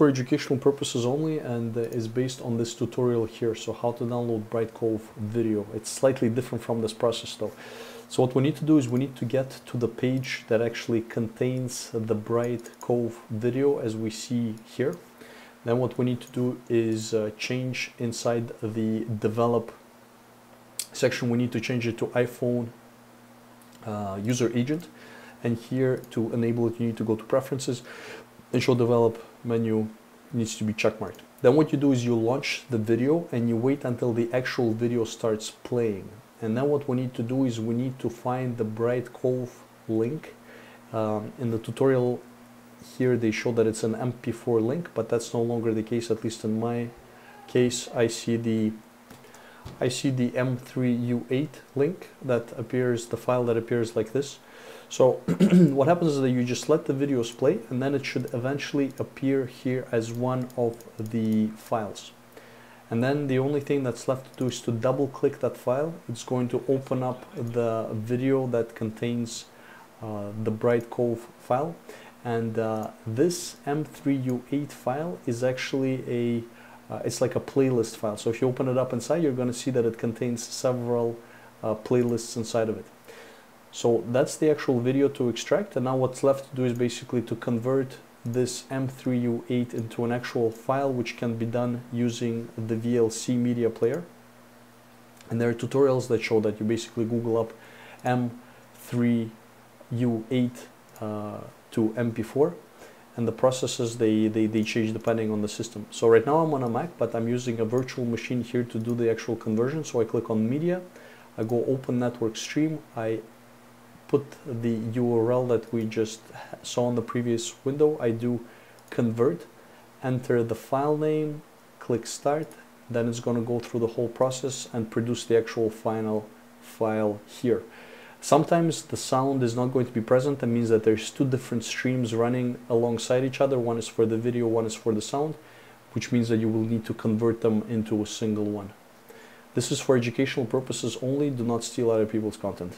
for educational purposes only and uh, is based on this tutorial here. So how to download Brightcove video. It's slightly different from this process though. So what we need to do is we need to get to the page that actually contains the Brightcove video as we see here. Then what we need to do is uh, change inside the develop section, we need to change it to iPhone uh, user agent. And here to enable it, you need to go to preferences show develop menu needs to be checkmarked. Then what you do is you launch the video and you wait until the actual video starts playing. And then what we need to do is we need to find the Brightcove link. Um, in the tutorial here they show that it's an MP4 link, but that's no longer the case, at least in my case. I see the I see the M3U8 link that appears, the file that appears like this. So what happens is that you just let the videos play and then it should eventually appear here as one of the files. And then the only thing that's left to do is to double click that file. It's going to open up the video that contains uh, the Brightcove file. And uh, this M3U8 file is actually a, uh, it's like a playlist file. So if you open it up inside, you're going to see that it contains several uh, playlists inside of it. So that's the actual video to extract. And now what's left to do is basically to convert this M3U8 into an actual file which can be done using the VLC media player. And there are tutorials that show that you basically Google up M3U8 uh, to MP4 and the processes they, they, they change depending on the system. So right now I'm on a Mac but I'm using a virtual machine here to do the actual conversion. So I click on media, I go open network stream, I put the URL that we just saw in the previous window. I do convert, enter the file name, click start, then it's going to go through the whole process and produce the actual final file here. Sometimes the sound is not going to be present. That means that there's two different streams running alongside each other. One is for the video, one is for the sound, which means that you will need to convert them into a single one. This is for educational purposes only. Do not steal other people's content.